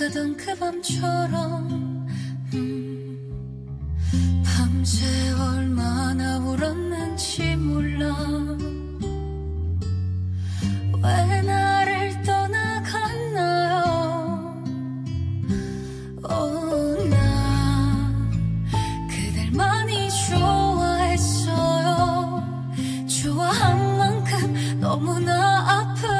가던 그 밤처럼. 밤새 얼마나 울었는지 몰라. 왜 나를 떠나갔나요? 오나 그댈 많이 좋아했어요. 좋아한 만큼 너무나 아픈